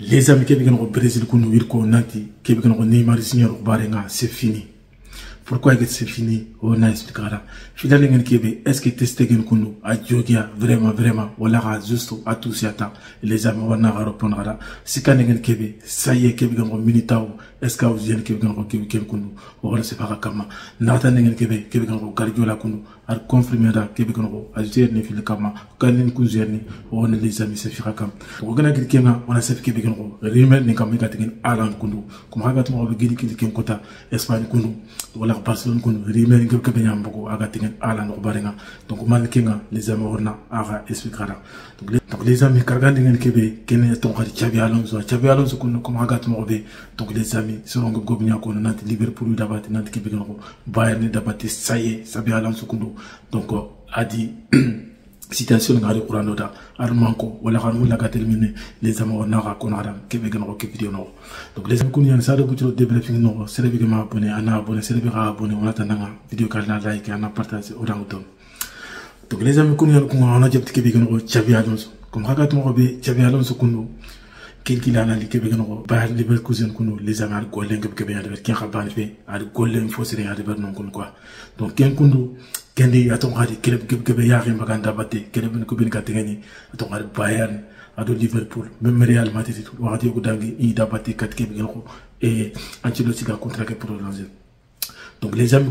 les amis keɓe kene ko brésil ko no wir ko nanti keɓe kene ko neymar signor ko barenga c'est fini. Pourquoi c'est fini? On a expliqué là ngeen kebe est-ce que testé a jogia vraiment vraiment. Wala ga juste à tout ça les amis on a répondre là. Si kebe ça y est kebe gano minitao est-ce que vous kebe gano kebe ken kunu wala c'est pas kama nata ngeen kebe kebe gano Guardiola kunu ar confirmer da kebe gano a ne on les amis c'est kenga on a alan ndax barcelone kon rimeri ngeb ke beñam bogo aga tegen ala no barenga. Donc mal kenga les amis orna aga expliquera. Donc les donc les amis karga dingen kebe kene ton xari xabi alonso. Xabi alonso kon ko magat mo be donc les amis selon go gobnya kon nanti liverpool dabat nanti kebe ko bayern dabat saye xabi alonso kon donc euh, adi citation nga ari qur'an da arman ko wala kan wala ka termine les amo na ka ko nara ke be gano ke video no donc les ko ni sa da ko tro debriefing no sere be ma abonné ana abonné sere be ka abonné. Wala ta nga video ka na like ana partage o dango don donc les amis ko ni ko na jabti ke be gano chabi alonso. Comme ka ka to be chabi alonso kundo kelki lana li kebe gan ko ba leverkusen kunu les amis ar golen kebe kebe ya de ken de non quoi donc ken kundu kendi aton hadi keleb kebe kebe ya rim baganda batte keleb ko bin ka tegani aton bayern ado liverpool même real madrid wakati ko dangi i da batte kat kebe gan ko e ancelotti ga donc les amis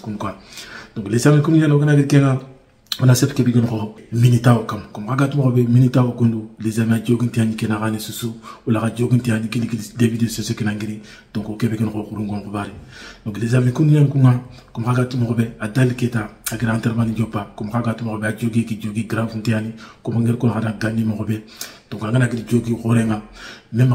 kun donc les amis kunu yana gana kenga on a cette qui bigon ko minitaw kam comme ragat mo be minitaw kundu les amis jogin tiani kena gane susu wala ga david ce ngiri donc o ko ko bari donc les amis kun yan kunga comme ragat mo be adal keta jopa comme ragat mo be a jogi ki jogi ko donc même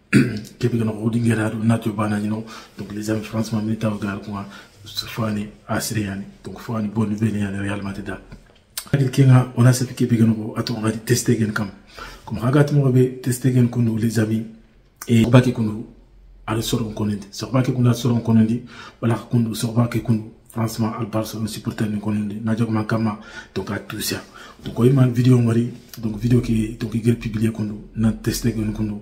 kebe gana ko dingera do nato bana ñino donc les amis franchement donc fani bonne kenga on a cette kebe gana ko. Ato ngadi tester gen kam. Comme tester gen les amis. Konendi wala franchement Barcelone supporter ni konendi na jogma kama donc a tout ça. Donc vidéo ngari donc vidéo ki donc igel publier kunu na tester gen kunu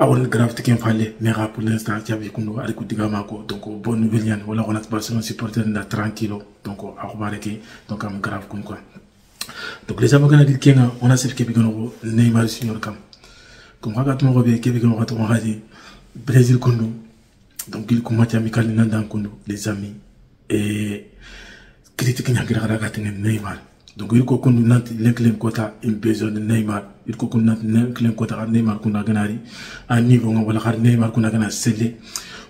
awon grave tiken falle mais ra pour l'instant jabi kundo ari ku diga mako donc bonne nouvelle yan wala on a Barcelone supporter na tranquille. Donc akubare ke donc am grave kun quoi. Donc les avocats dit kenga on a cette kebi gono Neymar senior kam comme haga to mo be kebi gono to hadi Brésil kundo donc il ko match amical nan dan kundo les amis. Et critique nya gira raga tingen Neymar donc il ko kundu nanti lenklen kota in besoin de Neymar. Il ko kundu nanti lenklen kota Neymar kuna ganari a niveau nga wala har Neymar kuna gana selle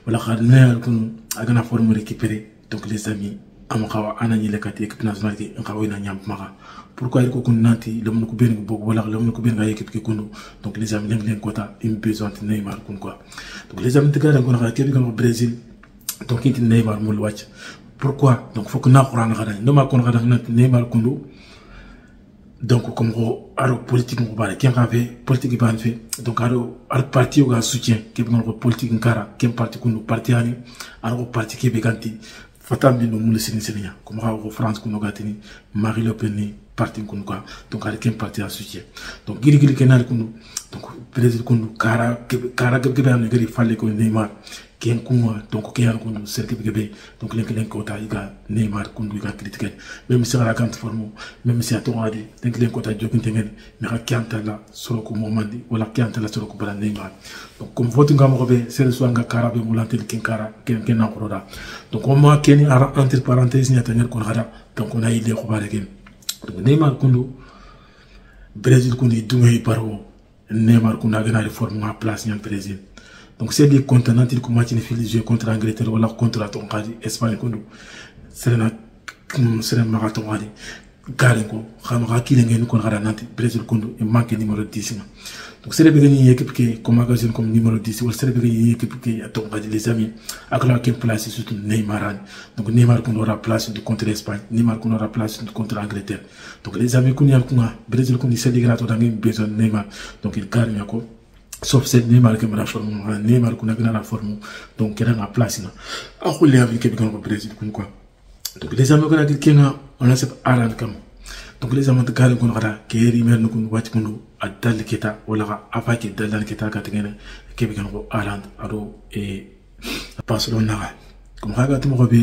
wala har Neymar kun agana forme récupérer donc les amis am xawa ana ñi lekati équipe nationale ki en xawa ina ñam maxa. Pourquoi il ko kundu nanti le mun ko ben bo wala le mun ko ben ga équipe ki kundu donc les amis lenklen kota in besoin de Neymar kun quoi donc les amis tigara ko na kebi ko Brésil donc il Neymar mul wacc pourquoi? Donc faut que na xurana xada ndoma kon xada Neymar kundu donc comme ko aro politique ko bare ken kafe politique ban fe donc aro al parti ga soutien ke ban ko politique nkara ken parti kunu parti ani aro parti ke be ganti fatam ni no mul sin sinya comme ko france kuno gatini Marie Le Pen ni parti kunu quoi donc aro ken parti a soutien donc giri giri kenal kunu donc président kunu kara kara ke ke ban gari falle ko Neymar ken kuma donc ke yan kundu serke bi gebe donc len len kota iga neymar kundu iga critiquer même si ala kant formo même si aton adi len len kota jokin tengen mais ka kanta la solo ko momandi wala kanta la solo ko bala neymar. Donc comme vote ngam ko be sel so nga karabe mulantel ken kara ken ken na khoroda donc on ma ken ara entre parenthèses ni tanger ko hada donc on a idée ko bare ken donc neymar kundo brésil kundo i dume i bargo neymar kundo a gana reforme nga place ñan brésil. Donc c'est des continents il ko match ni fili jouer contre angleterre wala contre la tonkadi espagne kundo serena serena maga tonkadi garen ko xam ngara nanti Brésil e manque numéro 10 donc c'est équipe qui comme magazine comme numéro 10 ou c'est les amis place Neymar donc Neymar qu'on contre Neymar qu'on aura place contre l'Angleterre. Donc les amis y a Brésil besoin Neymar. Donc il quoi sauf Neymar Neymar forme donc la place avec quelqu'un au Brésil quoi donc les amis kona kil kenga ona sep aran kam donc les amis kala kon kata keri mer nukun wati kunu adal keta wala ka afaki dalan keta ka tengene kebe kan ko aran ado e barcelona ga comme kaga tumo ko be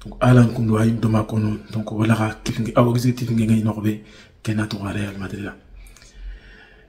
donc alan kun do ay doma kono donc wala ka kif ngi aw objectif ngi ngi nokobe kenatu real madrid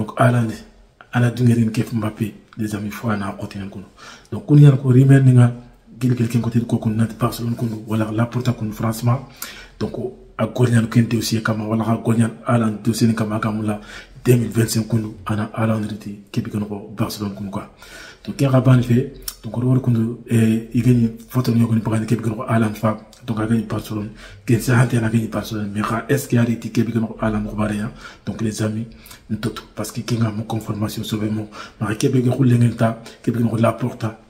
donc alande ana dungerin kef mbappé les amis fo ana donc kun yan ko rimer ninga gil gil ken ko kun nat kuno wala la porta kun donc a gornyan kente aussi kama wala kama kamula 2025 kuno ana alande riti kebi kono ko barcelone quoi. Donc e photo kono donc a mais est-ce qu'il y a des tickets bi ko ala mo bare donc les amis parce que kinga mo conformation sauvé mo ma kebe ge khulle ngenta kebe ko la porta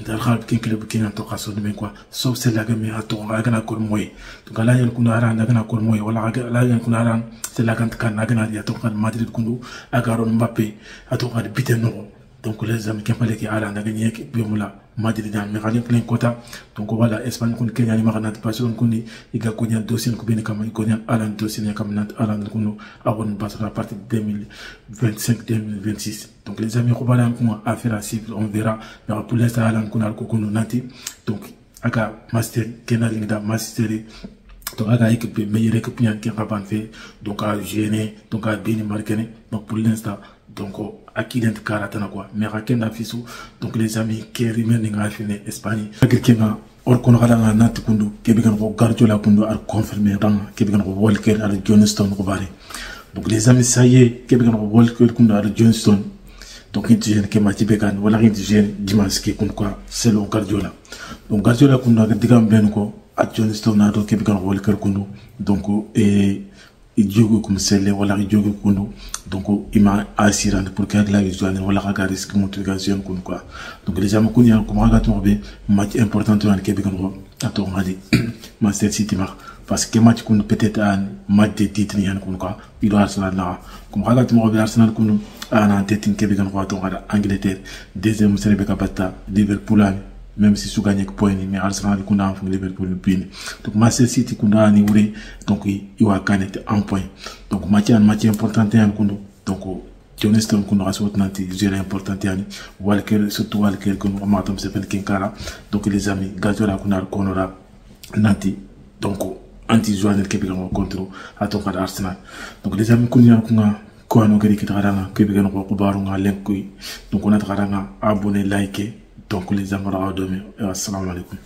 ndarxa ken kile bu kenan toxa so dumen quoi. Sauf celle laga me a toxa agana kor moye donc ala yan kuna aran agana kor moye wala ala yan kuna aran celle laga kan agana ya toxa madrid kundu agaron mbappe a toxa biten noxo donc les amis ken pale ke aran aga ñe biyomula madrid mais xalen plein quota. Donc voilà espagne kun kenya ni magana barcelone kun iga ko nyan dossier ko ben kam ko nyan alan dossier ni kam nat alan kun awon basra à partir de 2025 2026 donc les amis ko bala ko affaire à suivre. On verra. Mais pour l'instant alan kun ko kun nati donc aga master kenal ngi master. Donc aga équipe meilleure équipe ki raban fait donc à gêner donc à bien marquer donc pour l'instant donc accident karatana quoi. Mais rakenda fisu donc les amis qui rimen nga fini espagne quelqu'un or kono nga nati kundu kebi kan ko Guardiola kundu ar confirmé rang kebi kan ko Walker ar Johnston ko bari donc les amis ça y est kan ko Walker kundu ar Johnston donc il dit que match be kan wala il dit dimanche ki kun quoi selon Guardiola. Donc Guardiola kundu ar digam ben ko ar Johnston na do kebi kan ko Walker kundu donc et i jogo kum selle wala donc ima assurante pour que agla visuane wala ka risque motivation kun quoi. Donc les gens kun yan kum aga to be match important kan ko ato ngadi Manchester City parce que match kun peut-être un match de titre yan kun quoi. Il Arsenal be Arsenal ko ato Angleterre deuxième même si su gagné point mais Arsenal kunda en Liverpool pini donc Manchester City kunda ni wure donc i wa kanete en point. Donc match un match important yan kundu donc John Stone kundu asot nanti gérer important yani walker surtout walker kundu amatam se fen kinkara donc les amis gazora kuna konora nanti donc anti journal kebi kan contre aton kada Arsenal donc les amis kunya kunga ko ano gari kitaranga kebi kan ko kubaru nga lenkuy donc on a taranga abonné liker donc les amis demain assalamu alaikum